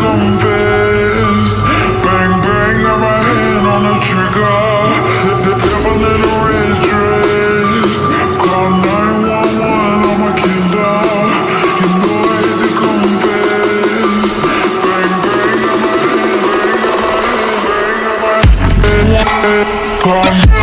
confess. Bang, bang, got my hand on the trigger. The, the devil in a red dress. Call 911, I'm killer. You know I hate to confess. Bang, bang, got my hand. Call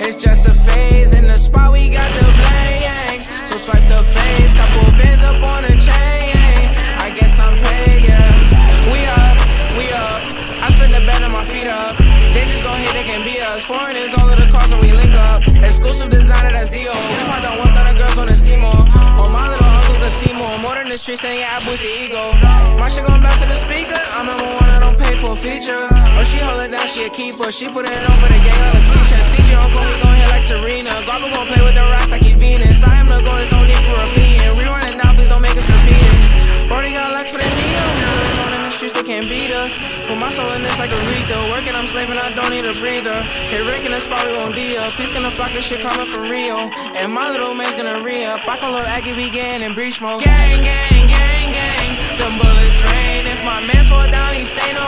It's just a phase. In the spot, we got the blanks. So swipe the face. Couple bins up on the chain. I guess I'm paid, yeah. We up, we up. I spin the bed on my feet up. They just gon' hit, they can be us. Foreign is all of the cars when we link up. Exclusive designer, that's Dior. Pop once, now the girls wanna see more. On my little see more. More than the streets, and yeah, I boost the ego. My shit gon' bounce to the speaker. I'm number one, I don't pay for a feature. Oh, she hold it down, she a keeper. She put it on for the gang, all the Keisha. CG uncle, we gon' hit like Serena. Guapa gon' play with the rocks like he Venus. Breather. Spot, we won't D up. He's gonna flock this shit coming from Rio. And my little man's gonna re up. I call up Aggie, getting in breach mode. Gang, gang, gang, gang. Them bullets rain. If my mans fall down, he say no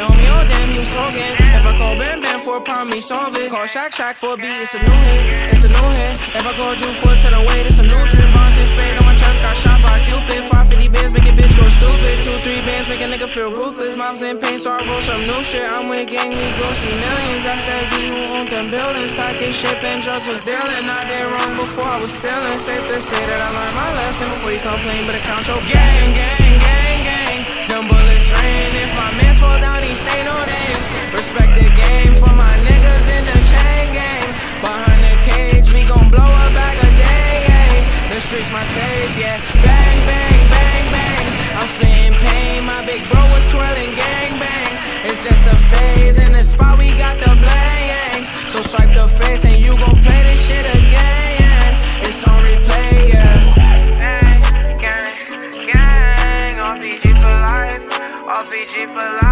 homie, oh damn, talking. If I call Bam Bam for a problem, he solve it. Call Shack Shack for a beat, it's a new hit. It's a new hit. If I call Drew for to the it's a new drip. Bonds in spade on my chest, got shot by Cupid. 550 bands, make a bitch go stupid. Two, three bands, make a nigga feel ruthless. Mom's in pain, so I roll some new shit. I'm with gang, we go see millions. I said, who owned them buildings. Package ship and drugs was dealing. I did wrong before I was stealing. Safe to say that I learned my lesson before you complain, but count your gang, gang, gang, streets my yeah. Bang, bang, bang, bang. I'm splitting pain, my big bro was twirling gang bang. It's just a phase in the spot we got the bling. So swipe the face and you gon' play this shit again. It's on replay, yeah. Gang, gang, gang, RPG for life, RPG for life.